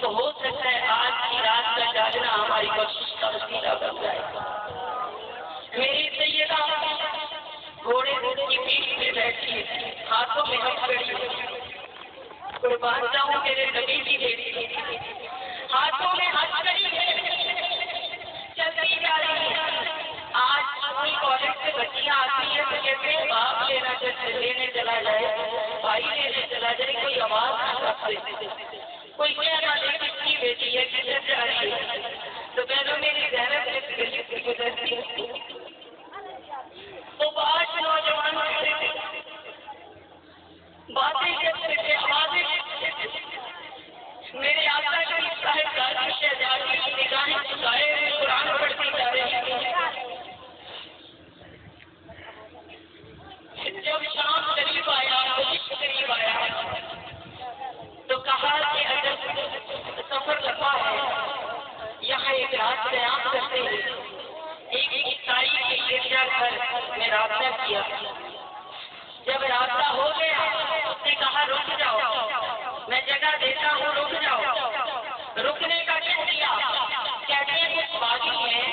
तो हो सकता है आज की रात का जागना हमारी कोशिश का वसीला बन जाए। मेरी सैयदा घोड़े की पीठ पे बैठी हाथों में हम खड़ी कुर्बान जाऊँ मेरे नबी की बेटी हाथों में हथकड़ी है। चलती जा रही है। आज स्कूल कॉलेज से बच्चियाँ आती है तो कहते हैं, बाप लेना लेने चला जाए, भाई लेने चला जाए, कोई आवाज़ ना करते ना दे किसकी बेटी है रही है। तो बहनों मेरी इस गली से गुजरती में रास्ता किया। जब रास्ता हो गया, उसने कहा, रुक जाओ। मैं जगह देता हूँ, रुक जाओ। रुकने का कह दिया कहते हैं कुछ बागी हैं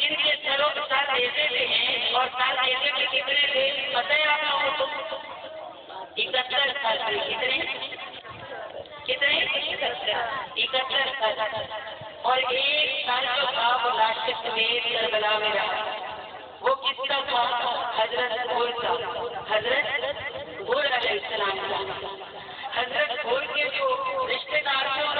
जिनके सरों सर देते थे और सर देते थे कितने थे, पता है आप लोगों को? इकहत्तर सर थे। कितने? कितने? इकहत्तर सर और एक साल था, वो लास्ट समेत करबला में रहा। हज़रत घोर का हज़रत घोर अलैहिस्सलाम का। हज़रत घोर के जो रिश्तेदार थे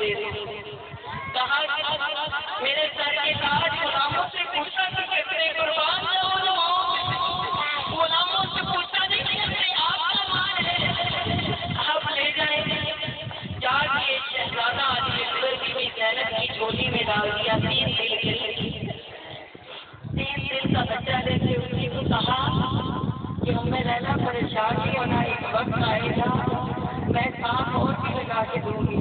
दे रही थी कहा, मेरे सर के कहा गुलामों से पूछा कि कितने कुर्बान हो गुलामों से पूछा नहीं कि कितने आपका मान है। आप ले जाए। जाके शहजादा अली अकबर की भी जैनब की झोली में डाल दिया, तीन दिन के लिए तीन दिन का बच्चा लेके उसी को तो कहा कि हमें रहना परेशान ही होना, एक वक्त आएगा। मैं काम और भी लगा के दूँगी।